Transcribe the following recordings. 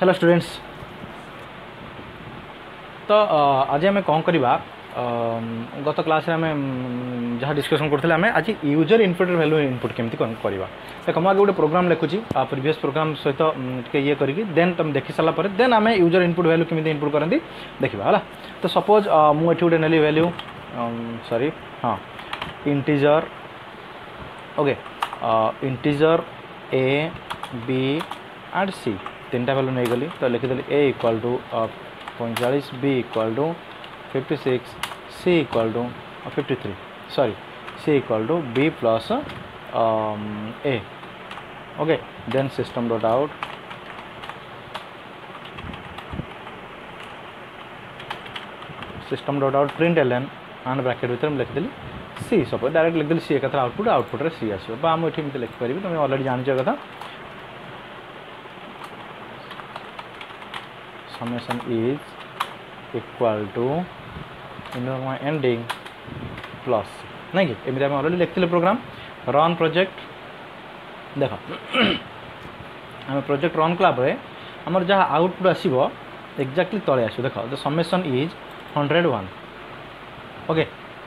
Hello students तो आज आम कौन कर गत क्लास जहाँ डिस्कसन करें आज यूजर इनपुट भैल्यू इनपुट के करवा देख मुझे गोटे प्रोग्राम लिखुची प्रिवियस प्रोग्राम सहित ये करी देन तुम देखी सारापर देन आम यूजर इनपुट भैल्यू केमी इनपुट करती देखा है तो सपोज मुझे गोटे नी भैल्यू सरी हाँ integer okay integer A B and C तीन टाइम भैल्यू नहींगली तो लिखीदे ए equal to पैंचाश B equal to fifty six C equal to fifty three sorry C equal to B plus A okay then system dot out system dot out print L N and bracket भितर में लिखीदी सी suppose direct लिखीदी सी एक output output सी आसो बा लिखिपरि तुम्हें already जाच कथा summation is equal to into my ending plus নাকি এমনি আমি অলরেডি লিখଥିଲି প্রোগ্রাম রন প্রোজেক্ট দেখ আমি প্রোজেক্ট রন কলাপরে আমার যা আউটপুট আসব এক্জাক্টলি তলে আসবে দেখ the summation is hundred one okay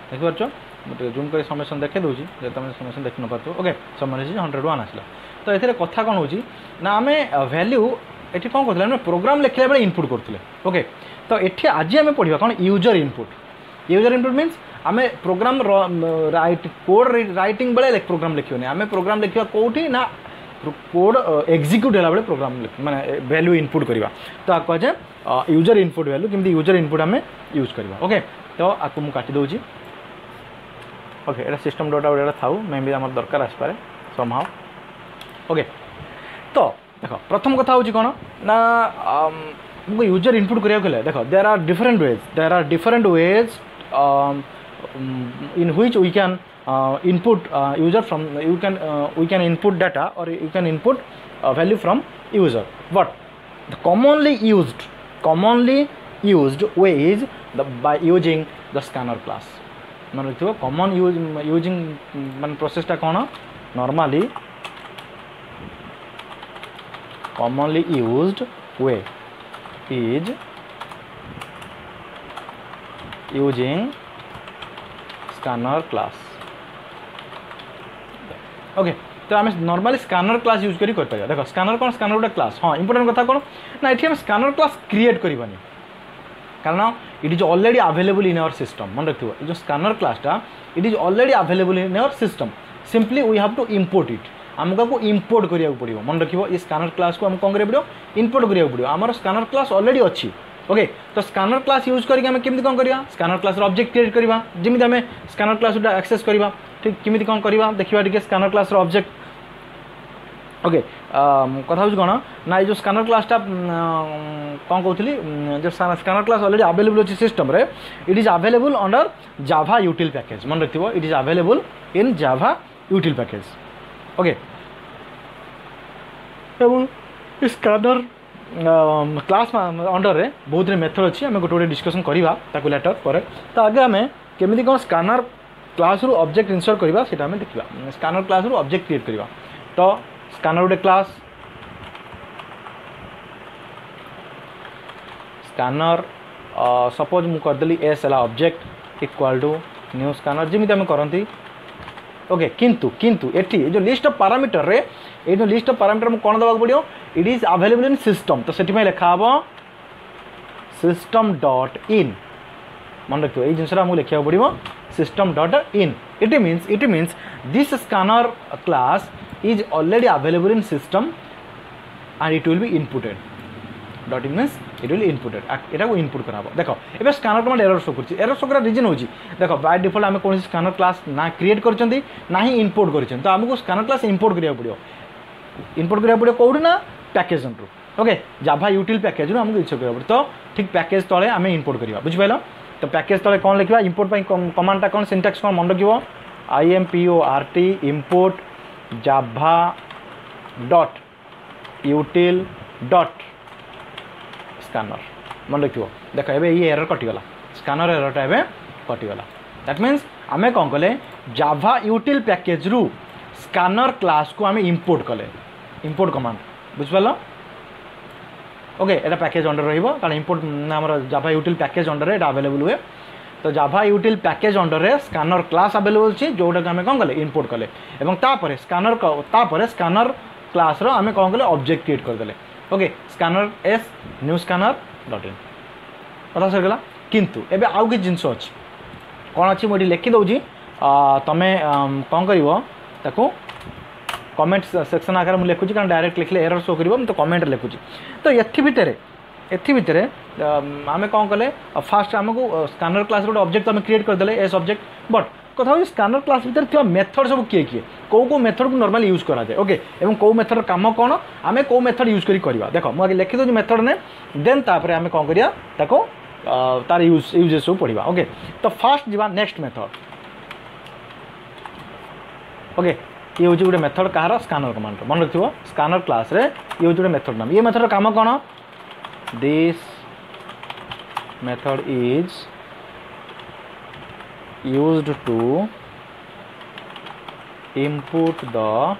দেখিপারছ ଟିକେ ଜୁମ୍ କରି ସମେସନ୍ ଦେଖେଇ ଦେଉଛି ଯଦି ତୁମେ ସମେସନ୍ ଦେଖି ନପାରୁଥିବ ଓକେ ସମେସନ୍ ହଣ୍ଡ୍ରେଡ଼ ୱାନ୍ ଆସିଲା ତ ଏଥିରେ କଥା କ'ଣ ହେଉଛି ନା ଆମେ ଭ୍ୟାଲ୍ୟୁ এটি কম করলে আমি প্রোগ্রাম লেখিলা বেড়ে ইনপুট করলে ওকে তো এটি আজ আমি পড়া কারণ user input user input means আমি প্রোগ্রাম রাইট কোড রাইটিং বেড়ে প্রোগ্রাম লেখিবনি আমি প্রোগ্রাম লেখিবা কোটি না কোড এক্সিক্যুট হলা বেড়ে প্রোগ্রাম মানে ভ্যালু ইনপুট করা তো আ কুযায় ইউজর ইনপুট ভ্যালু কেমি ইউজর ইনপুট আমি ইউজ করা ওকে তো আকু মু কাটি দেছি ওকে এটা সিস্টম ডট আউট এটা থাকু মেবি আমার দরকার আসপারে সমহাও ওকে তো ଦେଖ ପ୍ରଥମ କଥା ହେଉଛି କ'ଣ ନା ଆମକୁ ୟୁଜର୍ ଇନପୁଟ୍ କରିବାକୁ ହେଲେ ଦେଖ there are different ways there are different ways in which we can uh, input uh, user from you can uh, we can input data or you can input value from user but the commonly used commonly used way is the, by using the scanner class মানে common use using মানে প্রসেসটা কোণ normally commonly used way is using scanner class okay তো আমি normally scanner class use করি করে দেখ scanner কোণ স্কানর গোটে ক্লাস হ্যাঁ ইম্পর্টাট কথা কোণ না এটি আমি স্কানর ক্লাস ক্রিয়েট করবানি কারণ it is already available in our system মনে রাখব এই যে স্কানর ক্লাসটা it is already available in our system simply we have to import it आमको आपको इम्पोर्ट करा पड़ो मन रखी ये स्कानर क्लास को कौन कर पड़ो इम्पोर्ट कराया पड़ो आम स्कानर क्लास अलरेडी अच्छी ओके तो स्कानर क्लास यूज करके कौन करवा स्कानर क्लास अब्जेक्ट क्रिएट करवा जमी आम स्कानर क्लास गुटा एक्सेस करवा ठीक किमी कौन कर देखा टी स्कानर क्लास अब्जेक्ट ओके कथ हूँ कौन ना ये स्कानर क्लासटा कौन कौन जो स्कानर क्लास अलरेडी आभेलेबुल अच्छे system it is available under Java util package मन रखिए it is available in Java util package okay acceptable scanner class under में बहुत दिन मेथड अच्छी आम गोटे गोटे डिस्कसन करवाक लैटर पर आगे आम कमी कौन स्कानर क्लास रु अब्जेक्ट इनसर्ट करवा देखा स्कानर क्लास रु अब्जेक्ट क्रिएट करवा तो स्कानर गोटे क्लास स्कानर सपोज मुझे करदेली एस है object equal to new scanner जमी आम करती ওকে কিন্তু কিন্তু এটি এই যে লিস্ট অফ ପାରାମିଟରରେ ଏଇ ଯେଉଁ ଲିଷ୍ଟ ଅଫ୍ ପାରାମିଟର ମୁଁ କ'ଣ ଦେବାକୁ ପଡ଼ିବ it is available in system ତ ସେଥିପାଇଁ ଲେଖା ହେବ ସିଷ୍ଟମ୍ ଡଟ୍ ଇନ୍ ମନେ ରଖିବ ଏଇ ଜିନିଷଟା ଆମକୁ ଲେଖିବାକୁ ପଡ଼ିବ system dot in it means it means this scanner class is already available in system and it will be inputted dot in means এটা হলো ইনপুটেড এটাকে ইনপুট করা হব দেখ এবার স্কানর তোমার এরর শো করছে এরর শো করার রিজন হচ্ছে দেখ বাই ডিফল্ট আমি কোণী স্কানর ক্লাস না ক্রিয়েট করছেন না হি ইনপোর্ট করছেন তো আমি স্কানর ক্লাস ইম্পোর্ট করা পড়ব ইম্পোর্ট করা পড়ব কেউ না package onto okay Java util package রু আমি ইচ্ছে করা পড়ব তো ঠিক প্যাকেজ তলে আমি ইম্পোর্ট করা বুঝিপাল তো প্যাকেজ তলে কম লিখবা ইম্পোর্ট পাই কমান্ডটা কম সিনটাক্স কম মনে রাখব I M P O R T import Java dot util dot scanner ମନେ ରଖିବ ଦେଖ ଏବେ ଏଇ ଏରର କଟିଗଲା ସ୍କାନର ଏରରଟା ଏବେ କଟିଗଲା ଦ୍ୟାଟ୍ ମିନ୍ସ ଆମେ କ'ଣ କଲେ ଜାଭା ୟୁଟିଲ୍ ପ୍ୟାକେଜ୍ରୁ ସ୍କାନର କ୍ଲାସ୍କୁ ଆମେ ଇମ୍ପୋର୍ଟ କଲେ ଇମ୍ପୋର୍ଟ କମାଣ୍ଡ ବୁଝିପାରିଲ ଓକେ ଏଇଟା ପ୍ୟାକେଜ୍ ଅଣ୍ଡର ରହିବ କାରଣ ଇମ୍ପୋର୍ଟ ଆମର ଜାଭା ୟୁଟିଲ୍ ପ୍ୟାକେଜ୍ ଅଣ୍ଡରରେ ଏଇଟା ଆଭେଲେବୁଲ୍ ହୁଏ ତ ଜାଭା ୟୁଟିଲ୍ ପ୍ୟାକେଜ୍ ଅଣ୍ଡରରେ ସ୍କାନର କ୍ଲାସ୍ ଆଭେଲେବୁଲ୍ ଅଛି ଯେଉଁଟାକୁ ଆମେ କ'ଣ କଲେ ଇମ୍ପୋର୍ଟ କଲେ ଏବଂ ତାପରେ ସ୍କାନର ତାପରେ ସ୍କାନର କ୍ଲାସ୍ର ଆମେ କ'ଣ କଲେ ଅବଜେକ୍ଟ କ୍ରିଏଟ୍ କରିଦେଲେ okay scanner F new scanner dot in कथा सरगला कितु एवं आउ कि जिनस अच्छे कौन अच्छी मुझे लिखिदी तुम्हें कौन कर कमेंट सेक्शन आकार मुझे लिखुच कारण डायरेक्ट लिखले एरर शो कर तो कमेंट लिखुच तो ये एथितर आम कौन कले फास्ट आमको स्कानर क्लास गोटे अब्जेक्ट तुम क्रिएट करदे एस अब्जेक्ट बट कथ स्कानर क्लास भितर थोड़ा मेथड सब किए किए कौ कौ मेथड को नर्माल यूज कराए ओके कौ मेथड काम कौन आम कौ मेथड यूज कर देख मुझे लिखिद मेथड ने देन तापर आम कौन कराया तार यूज यूज सब पढ़ा ओके तो first Java next method okay ये हूँ गोटे मेथड कह स्कानर कमांड मन रख स्कानर क्लास रे ये हूँ गोटे मेथड नाम ये मेथड काम कौन this method is used to input the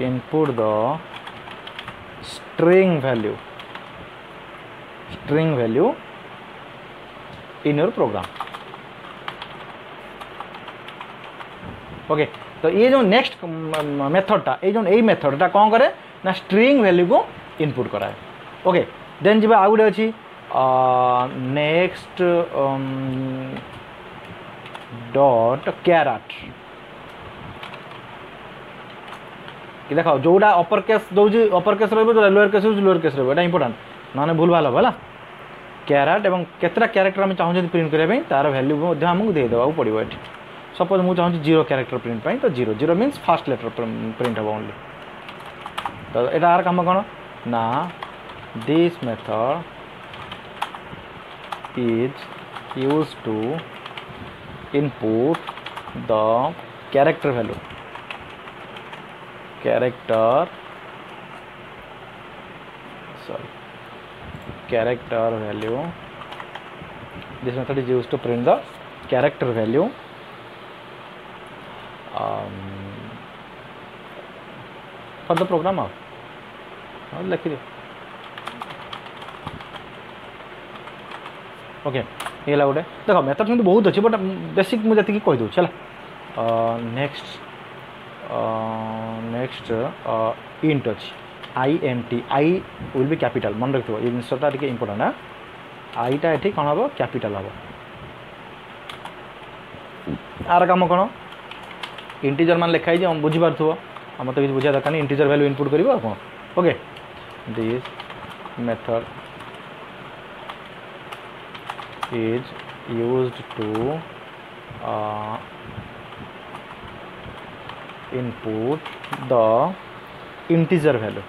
input the string value string value in your program okay तो ये जो नेक्स्ट मेथडटा um, ये जो यही मेथडटा कौन करे ना स्ट्रिंग वैल्यू को इनपुट कराए ओके देन जी आउ गए अच्छी नेक्स्ट uh, ডট ক্যারাট দেখ যেটা অপর কেস দেছি অপর কেস রহব যেটা লোয়ার কেস দেছি লোয়ার কেস রহব এটা ইম্পর্টাট নহলে ভুল ভাল হব হল ক্যারাট এবং কতটা ক্যারেক্টর আমি চাহুছি প্রিন্ট করা তার ভ্যালু আমি দিয়ে দেওয়া পড়ব এটি সপোজ মু চাহুছি জিরো ক্যারেক্টর প্রিন্ট পাই তো zero zero means first letter print হব অনলি তো এটা আর কাম কোণ না this method is use to input the character value character sorry character value this method is used to print the character value um, for the program of और लिख okay okay. ହେଇଗଲା ଗୋଟେ ଦେଖ ମେଥଡ଼ ସେମିତି ବହୁତ ଅଛି ବଟ୍ ବେସିକ୍ ମୁଁ ଯେତିକି କହିଦେଉଛି ହେଲା ନେକ୍ସଟ ନେକ୍ସଟ ଇଣ୍ଟ ଅଛି I M T I will be capital ମନେ ରଖିଥିବ ଏଇ ଜିନିଷଟା ଟିକେ ଇମ୍ପୋର୍ଟାଣ୍ଟ ଆଇଟା ଏଠି କ'ଣ ହେବ କ୍ୟାପିଟାଲ ହେବ ଆର କାମ କ'ଣ ଇଣ୍ଟିଜର ମାନେ ଲେଖା ହେଇଛି ବୁଝିପାରୁଥିବ ମୋତେ କିଛି ବୁଝିବା ଦରକାର ନାହିଁ ଇଣ୍ଟିଜର ଭ୍ୟାଲ୍ୟୁ ଇନପୁଟ୍ କରିବ ଆଉ କ'ଣ okay this method is use to uh, input the integer value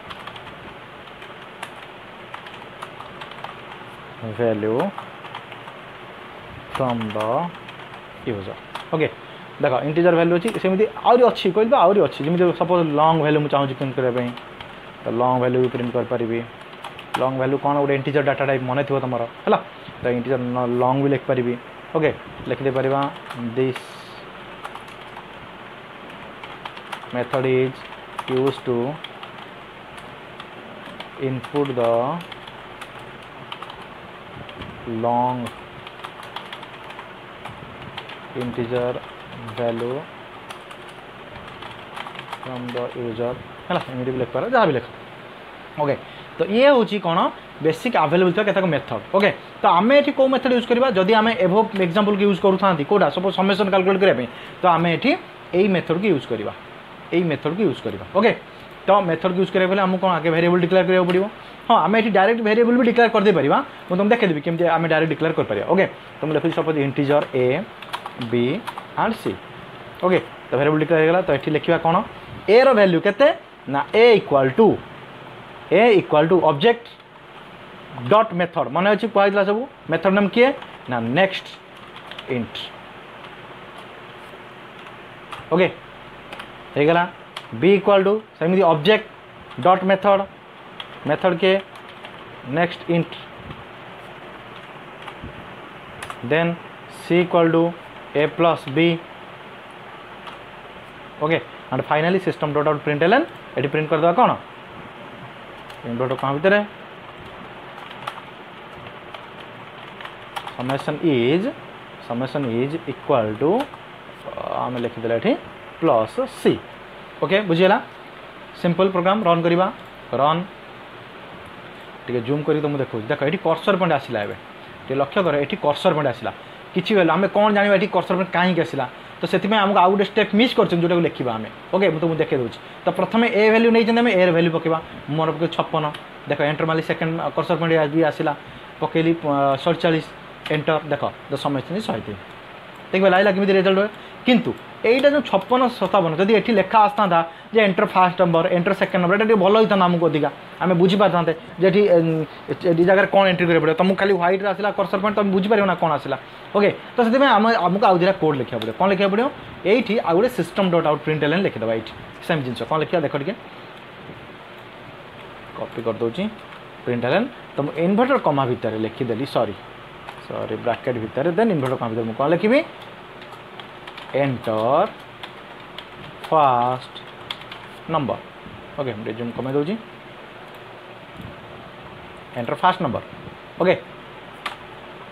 value from the user देख इंटीजर भैल्यू अच्छी सेम आहरी कह आहरी सपोज लंग भैल्यू मुझे चाहिए प्रिंट करने तो लंग भैल्यू तो भी प्रिंट कर करपरि लंग भैल्यू कौन गोटे इंटीजर डाटा टाइप मन थोड़ा तुम है तो इंटीजर लंग भी लिखिपर okay par this method is use to input the long integer value from the user है ना एमती भी लिखिपर जहाँ भी लिख ओके तो ये हूँ कौन बेसिक आभेलेबुल थे मेथड ओके तो आम ये कौ मेथड यूज करवा जदि आम एभो एक्जामपल यूज करूँ कौटा सब समेसन कालकुलेट करें तो आम ये यही मेथड को यूज करवा यही मेथड को यूज करवा ओके तो मेथड यूज करेंगे आम कौन आगे भेरिएबल डिक्लेयर करा पड़ो हाँ आम ये डायरेक्ट भेरिएबल भी डिक्लेयर करदे पार मुझे तुम देखेदेवी केमी आम डायरेक्ट डिक्लेयर कर ओके तुम मुझे suppose integer A B and C okay तो भेरिएबल डिक्लेयर होगा तो ये लिखा कौन ए रैल्यू के ना A equal to A equal to object dot method মনে ଅଛି କୁହାଯାଇଥିଲା ସବୁ ମେଥଡ଼ ନେମ୍ କିଏ ନା ନେକ୍ସଟ ଇଣ୍ଟ ଓକେ ହେଇଗଲା ବି ଇକ୍ୱାଲ୍ ଟୁ ସେମିତି ଅବଜେକ୍ଟ ଡଟ୍ ମେଥଡ଼ ମେଥଡ଼ କିଏ next int then C equal to A plus B okay and finally system dot out print L N ये प्रिंट करदे कौन डॉट कौन भितर summation is summation is equal to आम लिखिदे ये प्लस सी okay बुझीगला सिंपल प्रोग्राम रन करवा रन टे जूम कर देखो देख ये कर्सर पॉइंट आसला टे लक्ष्य कर ये कर्सर पॉइंट आसला किसी गल आम कौन जाना ये कर्सर पॉइंट कहीं आसला तो से आमको आउ गए स्टेप मिस कर जोटा लिखा आम ओके तुमको देखे दूँ तो प्रथम ए भैल्यू नहीं आम ए भैल्यू पकड़ा मोर पक छपन देख एंटर माली सेकेंड कर्सर पॉइंट भी आसला पकेली सड़चाश এন্টর দেখ দশমিক শহে তিন দেখবে লাগলা কেমি রেজল্ট কিন্তু এইটা যে ছপন সতাবন যদি এটি লেখা আসতা যে enter first number enter second number এটা টিকিয়ে ভালো হইতা আমি অধিকা আমি বুঝিপারে যে এটি এই জায়গায় কম এন্ট্রি করে পড়ে তুমি খালি হোয়াইট আসলা কর্সর পয়েন্ট তুমি বুঝিপার না কম আসলা ওকে তো সেই আমাকে আউ দুইটা কোড লেখা পড়ে কম লেখা পড়ে এইটি আউ গোটে সিস্টম ডট আউট প্রিন্ট এলেন দেবা এইটি সেম জিনিস কম লেখা দেখ টিকি কপি করে দেছি প্রিন্ট এলেন তুমি ইনভর্টর কমা ভিতরে লিখিদেলি সরি सरी ब्राकेट भितर देन इनभर्ट कौन भितर मुझे लिखी एंटर फास्ट नंबर ओके रिज्यूम कमे दौर enter first number okay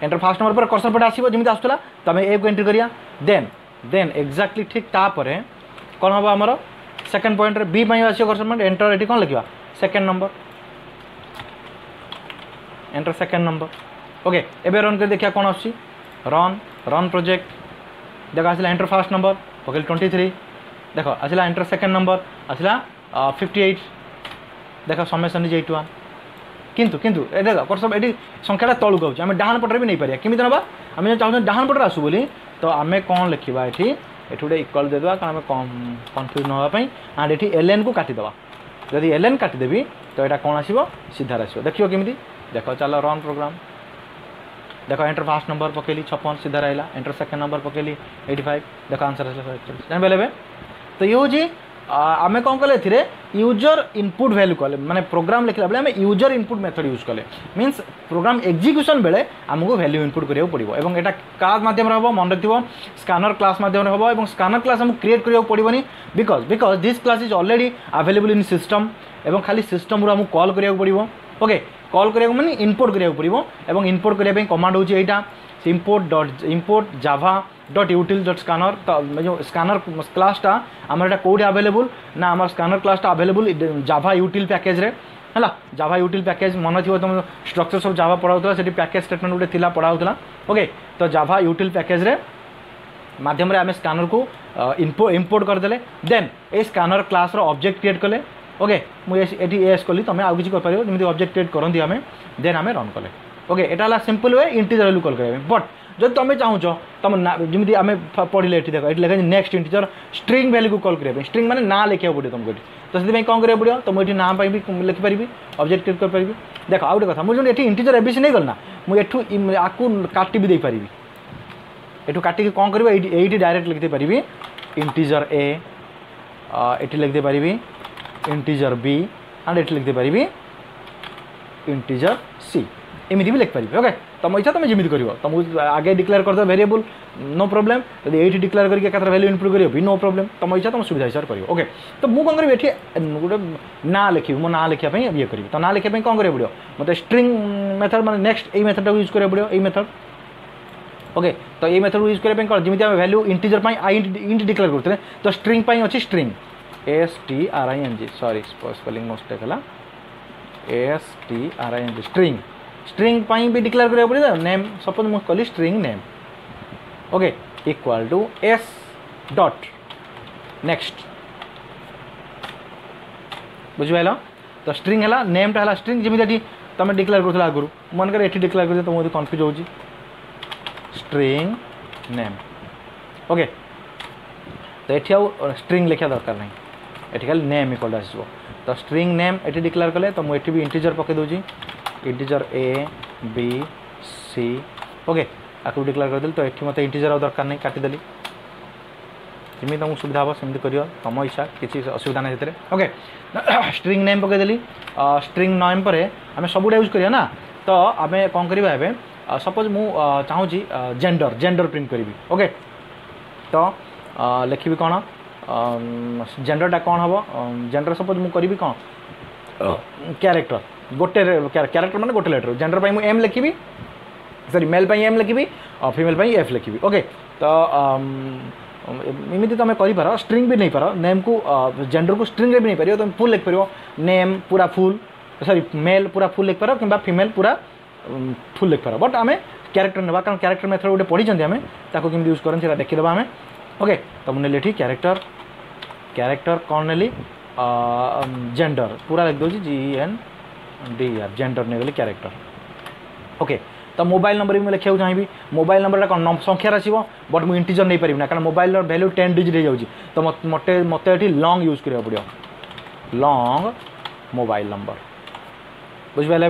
enter first number पर कर्सर पटे आसो जमी आसूला तो आम ए को एंट्री करा देन देन एक्जाक्टली ठीक तापर कौन हम आमर सेकेंड पॉइंट बी आस कर्सर पॉइंट एंटर ये कौन लिखा second number enter second number okay ଏବେ ରନ୍ କରି ଦେଖିବା କ'ଣ ଆସୁଛି ରନ୍ ରନ୍ ପ୍ରୋଜେକ୍ଟ ଦେଖ ଆସିଲା ଏଣ୍ଟର ଫାଷ୍ଟ ନମ୍ବର ପକେଇଲି ଟ୍ୱେଣ୍ଟି ଥ୍ରୀ ଦେଖ ଆସିଲା ଏଣ୍ଟର ସେକେଣ୍ଡ ନମ୍ବର ଆସିଲା ଫିଫ୍ଟି ଏଇଟ୍ ଦେଖ ସମେସନ୍ ଇଜ୍ ଏଇଟ୍ ୱାନ୍ কিন্তু কিন্তু এ দেখ কর্সব এটি সংখ্যাটা তলুক আছে আমি ডাহান পটরে বি নেইপারিবা কেমিতি নেবা আমি চাহুছ ডাহান পটরে আসু বলি তো আমি কম লেখিবা এটি এটি গোটে ইকুয়াল দেবা কারণ আমি কম কনফ্ୟୁଜ୍ নহবা পাই আন্ড এটি এলএন কু কাটি দেবা যদি এলএন কাটি দেবি তো এটা কোন আসিব সিধার আসিব দেখিও কেমিতি দেখো চাল রন প্রোগ্রাম দেখ এন্টর ফার্স্ট নম্বর পকাইলি ছপন সিধা রহলা এন্টর সেকেন্ড নম্বর পকাইলি এইটি ফাইভ দেখ আনসর আসলে শহে একচল্লিশ জাଣିপারে এবে তো ইয়ে হচ্ছে আমি কম কলে এতে ইউজর ইনপুট ভ্যালু কলে মানে প্রোগ্রাম লেখিলা বেড়ে আমি ইউজর ইনপুট মেথড ইউজ কলে মিন্স প্রোগ্রাম এক্সিক্যুশন বেড়ে আমি ভ্যালু ইনপুট করা পড়ব এবং এটা কাজ মাধ্যমে হব মনে রাখব স্কানর ক্লাস মাধ্যমে হব এবং স্কানর ক্লাস আমি ক্রিয়েট করা পড়বনি because because this class is already available in system এবং খালি সিস্টমর আমি কল করা পড়ব ওকে কল করা মানে ইম্পোর্ট করা পড়ব এবং ইম্পোর্ট করা কমান্ড হচ্ছে এইটা import dot import Java dot util dot scanner যে স্কানর ক্লাসটা আমার এটা কোডে আভেলেবল না আমার স্কানর ক্লাসটা আভেলেবল জাভা ইউটিল প্যাকেজরে ହେଲା ଜାଭା ୟୁଟିଲ୍ ପ୍ୟାକେଜ୍ ମନେ ଥିବ ତୁମ ଷ୍ଟ୍ରକ୍ଚର୍ ସବୁ ଜାଭା ପଢ଼ାଉଥିଲା ସେଠି ପ୍ୟାକେଜ୍ ଷ୍ଟେଟମେଣ୍ଟ ଗୋଟେ ଥିଲା ପଢ଼ାଉଥିଲା ଓକେ ତ ଜାଭା ୟୁଟିଲ୍ ପ୍ୟାକେଜ୍ରେ ମାଧ୍ୟମରେ ଆମେ ସ୍କାନରକୁ ଇମ୍ପୋର୍ଟ କରିଦେଲେ ଦେନ୍ ଏଇ ସ୍କାନର କ୍ଲାସ୍ର ଅବଜେକ୍ଟ କ୍ରିଏଟ୍ କଲେ ओके मुझे एस कली तुम आज किसी कर जमी अब्जेक्ट क्रिएट करती आम देन आम रन कले ओके यहाँ है सिंपल वे इंटीजर वैल्यू कल करें बट जब तुम चाहो तुम जमी आम पढ़ले देख ये लिखा नेक्स्ट इंटीजर स्ट्रिंग भैल्यू को कल करेंगे स्ट्रिंग मैंने ना लिखा पड़े तुमको तो से कौन करा पड़ो तो मुझे ना भी लिखिपारि अब्जेक्ट क्रिएट करें देख आउ गोटे कथ मुझे ये इंटीजर एबीसी नहीं गलना ना मुझे आपको काटी भी देपारि यू काटिकी कौन कर डायरेक्ट लिखिदेपारि इंटीजर ए ये लिखिदेपारि ইন্টিজর বি আর এটি লিখতে পারি ইন্টিজর সি এমিতি বি লিখিপারি ওকে তোমার ইচ্ছা তুমি যেমি করব তুমি আগে ডিক্লেয়ার করদ ভেরিয়েবল নো প্রোবলেম যদি এইটি ডিক্লেয়ার করি একাথর ভ্যালু ইনপুট করি নো প্রোবলেম তোমার ইচ্ছা তোমার সুবিধা হিসাবে করব ওকে তো মু কম করবি এটি গোটে না লিখবি মো না লেখা ইয়ে করবি তো না লেখা কম করা পড়ব মতো স্ট্রিং মেথড মানে নেক্সট এই মেথডটা ইউজ করা পড়ব এই মেথড ओके तो ये मेथड यूज करने कौन जमी आम value integer I int declare करते तो स्ट्रिंग अच्छी string S T R I N G sorry spelling mistake है S T R I N G string string भी डिक्लेयर करा पड़ेगा नेम सपोज मुझे कली string name okay equal to S dot next बुझिपाल तो स्ट्रिंग है नेमटा है स्ट्रिंग जमी तुम डिक्लेयर कर आगुरी मनकर ये डिक्लेयर कर तुम कन्फ्यूज हो स्ट्रिंग नेम ओके तो ये स्ट्रिंग लेखा दरकार नहीं ଏଠି ଖାଲି ନେମ୍ ଇକ୍ୱାଲ୍ ଟୁ ଆସିଯିବ ତ ଷ୍ଟ୍ରିଙ୍ଗ ନେମ୍ ଏଠି ଡିକ୍ଲେୟାର କଲେ ତ ମୁଁ ଏଠି ବି ଇଣ୍ଟିଜର ପକାଇ ଦେଉଛି integer A B C okay ଆକୁ ଡିକ୍ଲେୟାର କରିଦେଲି ତ ଏଠି ମୋତେ ଇଣ୍ଟିଜର ଆଉ ଦରକାର ନାହିଁ କାଟିଦେଲି ଯେମିତି ତୁମକୁ ସୁବିଧା ହେବ ସେମିତି କରିବ ତୁମ ଇଚ୍ଛା କିଛି ଅସୁବିଧା ନାହିଁ ସେଥିରେ ଓକେ ଷ୍ଟ୍ରିଙ୍ଗ ନେମ୍ ପକାଇଦେଲି ଷ୍ଟ୍ରିଙ୍ଗ ନେମ୍ ପରେ ଆମେ ସବୁଟା ୟୁଜ୍ କରିବା ନା ତ ଆମେ କ'ଣ କରିବା ଏବେ ସପୋଜ୍ ମୁଁ ଚାହୁଁଛି ଜେଣ୍ଡର ଜେଣ୍ଡର ପ୍ରିଣ୍ଟ କରିବି ଓକେ ତ ଲେଖିବି କ'ଣ जेंडरटा कौन हम जेंडर सपोज मुझे करी कौन क्यारेक्टर गोटे क्यारेक्टर मैंने गोटे लेटर जेंडर मुझे एम लिखी सरी मेल एम लिखी फिमेल एफ लिखी ओके तो इमित तुम्हें कर स्ट्रिंग भी नहीं पार नेम को जेंडर को स्ट्रिंग भी नहीं पार तुम फुल लिख पार नेम पूरा फुल सरी मेल पूरा फुल लिख पार कि फिमेल पूरा फुल लिख पार बट आम क्यारेक्टर ना कारण क्यारेक्टर मेथड गोटे पढ़ी आम ताको कमी यूज करें देखीदा आम ओके तो मुझे लिखी क्यारेक्टर क्यारेक्टर कौन ने जेंडर पूरा लिख दूसरी G N D R gender नहींगली character okay तो मोबाइल नंबर भी मुझे लिखा चाहिए मोबाइल नंबर कौन संख्यार आसो बट मुझे इंटीजर नहीं पारिना कारण मोबाइल भैल्यू टेन डिजिट हो जाए तो मत मत ये लंग यूज करा पड़ो लंग मोबाइल नंबर बुझे भल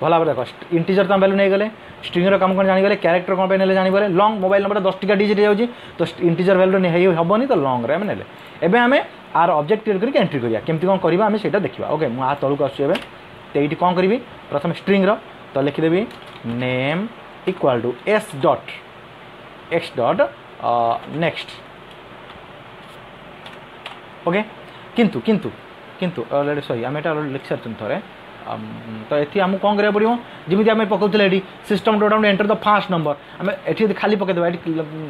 भाव देख इंटीजर तुम भैल्यू नहींगले ଷ୍ଟ୍ରିଙ୍ଗର କାମ କ'ଣ ଜାଣିଗଲେ କ୍ୟାରେକ୍ଟର କ'ଣ ପାଇଁ ନେଲେ ଜାଣିଗଲେ ଲଙ୍ଗ୍ ମୋବାଇଲ୍ ନମ୍ବରଟା ଦଶ ଟିକା ଡିଜିଟ୍ ଯାଉଛି ତ ଇଣ୍ଟିଜର ଭ୍ୟାଲ୍ୟୁରେ ହେଇ ହେବନି ତ ଲଙ୍ଗ୍ରେ ଆମେ ନେଲେ ଏବେ ଆମେ ଆର ଅବଜେକ୍ଟ କ୍ରିଏଟ୍ କରିକି ଏଣ୍ଟ୍ରି କରିବା କେମିତି କ'ଣ କରିବା ଆମେ ସେଇଟା ଦେଖିବା ଓକେ ମୁଁ ଆ ତଳକୁ ଆସୁଛି ଏବେ ତ ଏଇଠି କ'ଣ କରିବି ପ୍ରଥମେ ଷ୍ଟ୍ରିଙ୍ଗର ତ ଲେଖିଦେବି name equal to S dot X dot next okay किंतु किंतु किंतु ऑलरेडी सॉरी आम एटा लिख सारी थे ତ ଏଠି ଆମକୁ କ'ଣ କରିବାକୁ ପଡ଼ିବ ଯେମିତି ଆମେ ପକାଉଥିଲେ ଏଠି system dot down enter the first number ଆମେ ଏଠି ଯଦି ଖାଲି ପକାଇଦେବା ଏଠି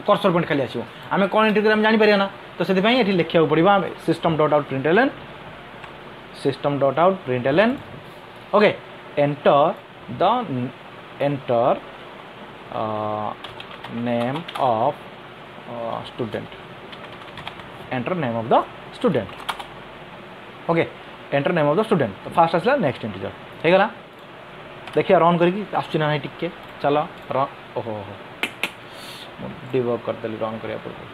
କର୍ସର ପଏଣ୍ଟ ଖାଲି ଆସିବ ଆମେ କ'ଣ ଏଣ୍ଟ୍ରି କରିବା ଆମେ ଜାଣିପାରିବା ନା ତ ସେଥିପାଇଁ ଏଠି ଲେଖିବାକୁ ପଡ଼ିବ ଆମେ system dot out print L N system dot out print L N okay enter the enter name of student enter name of the student okay enter name of the student তো ফার্স্ট আসলা next integer হয়েগলা ଦେଖିବା run କରିକି ଆସୁଛି ନା ନାହିଁ ଟିକେ ଚାଲ ରନ୍ ଓହୋ ଓହୋ ମୁଁ ଡିଭର୍କ କରିଦେଲି ରନ୍ କରିବା ପୂର୍ବରୁ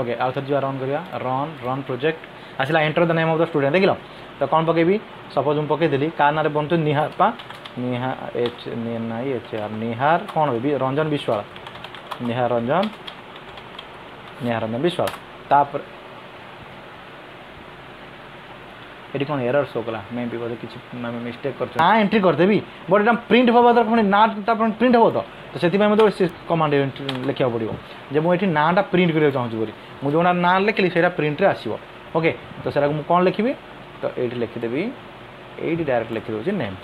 ଓକେ ଆଉ ଥରେ ଯିବା ରନ୍ କରିବା ରନ୍ ରନ୍ ପ୍ରୋଜେକ୍ଟ ଆସିଲା enter the name of the student ଦେଖିଲ ତ କ'ଣ ପକେଇବି ସପୋଜ୍ ମୁଁ ପକେଇଦେଲି କାହା ନାଁରେ ବନୁଛି ନିହାର ପା ନିହା ଏଚ୍ ନାଇଁ ଏଚ୍ ଆର୍ ନିହାର କ'ଣ ହେବି ରଞ୍ଜନ ବିଶ୍ୱାଳ নেহারঞ্জন নেহারঞ্জন বিশ্বাস তারপরে এটি কোন এরর শো কলা মে বি বোধ কিছু আমি মিস্টেক করছি হ্যাঁ এন্ট্রি করদেবি বট এটা প্রিন্ট হওয়া দরকার পুଣି নাটা প্রিন্ট হব তো তো সেপাই মতো কমান্ড লেখা পড়ব যে মু এটি নাটা প্রিন্ট করা চাহুছি বলে মু যেটা না লেখিলি সেটা প্রিন্টে আসব ওকে তো সেটা মু কোন লিখবি তো এইটি লিখিদেবি এইটি ডাইরেক্ট লিখি দেছি নেম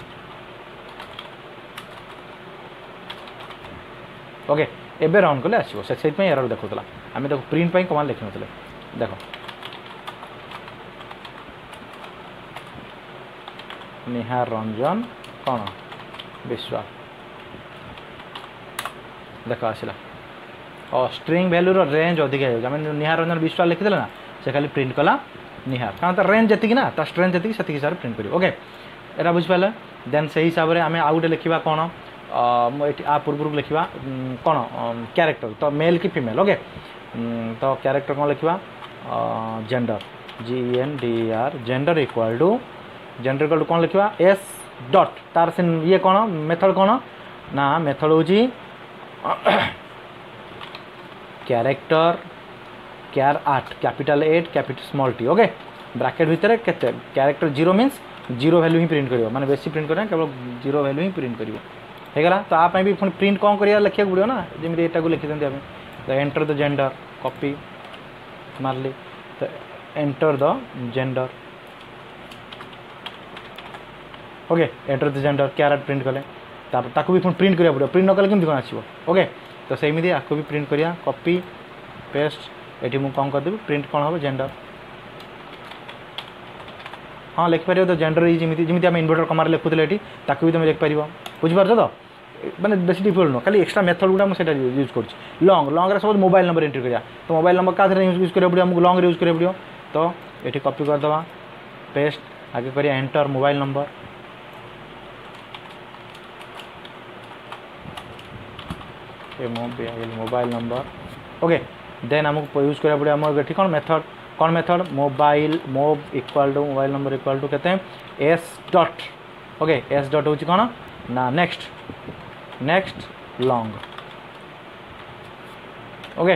ওকে ଏବେ ରାଉଣ୍ଡ କଲେ ଆସିବ ସେ ସେଇଥିପାଇଁ ଏରର ଦେଖାଉଥିଲା ଆମେ ତାକୁ ପ୍ରିଣ୍ଟ ପାଇଁ କମାଣ୍ଡ ଲେଖିନଥିଲେ ଦେଖ ନିହାର ରଞ୍ଜନ କ'ଣ ବିଶ୍ୱାଳ ଦେଖ ଆସିଲା ଓ ଷ୍ଟ୍ରିଙ୍ଗ ଭ୍ୟାଲ୍ୟୁର ରେଞ୍ଜ ଅଧିକ ହେଇଯାଉଛି ଆମେ ନିହାର ରଞ୍ଜନ ବିଶ୍ୱାଳ ଲେଖିଦେଲେ ନା ସେ ଖାଲି ପ୍ରିଣ୍ଟ କଲା ନିହାର କାରଣ ତା ରେଞ୍ଜ ଯେତିକି ନା ତା ଷ୍ଟ୍ରେନ୍ଥ ଯେତିକି ସେତିକି ହିସାବରେ ପ୍ରିଣ୍ଟ କରିବ ଓକେ ଏଇଟା ବୁଝିପାରିଲେ ଦେନ୍ ସେହି ହିସାବରେ ଆମେ ଆଉ ଗୋଟେ ଲେଖିବା କ'ଣ पूर्व लिखा कौन क्यारेक्टर तो मेल कि फिमेल ओके तो क्यारेक्टर कौन लिखा gender G N D R gender equal to gender equal to कौन लिखा एस डट तार से ये कौन मेथड कौन ना मेथड हूँ character char at capital at capital small T okay bracket भितर के character zero minus zero value ही प्रिंट कर मैंने बेसी प्रिंट करना केवल जीरो भैल्यू ही प्रिंट कर ହେଇଗଲା ତ ଆ ପାଇଁ ବି ପୁଣି ପ୍ରିଣ୍ଟ କ'ଣ କରିବା ଲେଖିବାକୁ ପଡ଼ିବ ନା ଯେମିତି ଏଇଟାକୁ ଲେଖିଛନ୍ତି ଆମେ the enter the gender copy ମାରିଲି ତ enter the gender okay enter the gender carat print କଲେ ତାପରେ ତାକୁ ବି ପୁଣି ପ୍ରିଣ୍ଟ କରିବାକୁ ପଡ଼ିବ ପ୍ରିଣ୍ଟ ନ କଲେ କେମିତି କ'ଣ ଆସିବ ଓକେ ତ ସେମିତି ଆକୁ ବି ପ୍ରିଣ୍ଟ କରିବା କପି ପେଷ୍ଟ ଏଠି ମୁଁ କ'ଣ କରିଦେବି ପ୍ରିଣ୍ଟ କ'ଣ ହେବ ଜେଣ୍ଡର ହଁ ଲେଖିପାରିବ ତ ଜେଣ୍ଡର ଇଜ୍ ଯେମିତି ଯେମିତି ଆମେ ଇନଭର୍ଟର କମାରେ ଲେଖୁଥିଲେ ଏଠି ତାକୁ ବି ତୁମେ ଲେଖିପାରିବ ବୁଝିପାରୁଛ ତ मैंने बेस डिफिकल्ट नुह खाली एक्सट्रा मेथड गुटा मुझे यूज कर लंग लंग्रे सबसे मोबाइल नंबर एंट्री कराया तो मोबाइल नंबर क्या यूज कर लंग यूज कर पड़ो तो ये कपी करदे पेस्ट आगे कर enter mobile number mobile number okay then um use कराया पड़ा कौन मेथड कौन method mobile mob equal to mobile number equal to के S dot okay S dot हो कौन ना नेक्स्ट नेक्स्ट लंग ओके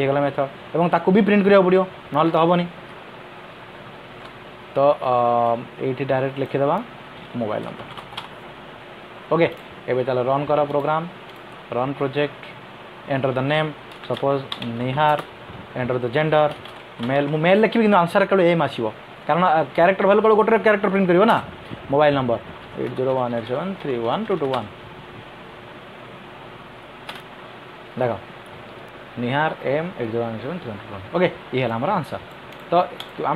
ये गला मेथड एवं ताको भी प्रिंट करिया पडियो नल तो हबनी तो एठी डायरेक्ट लिखि देबा मोबाइल नंबर ओके एबे चल रन करो program run project enter the name suppose Nihar enter the gender male मु मेल लिखिबि किन आंसर केलो एम आसीबो कारण कैरेक्टर भेल गोटे कैरेक्टर प्रिंट करिवो ना mobile number 8018731221 De nihar m em, Ok. Y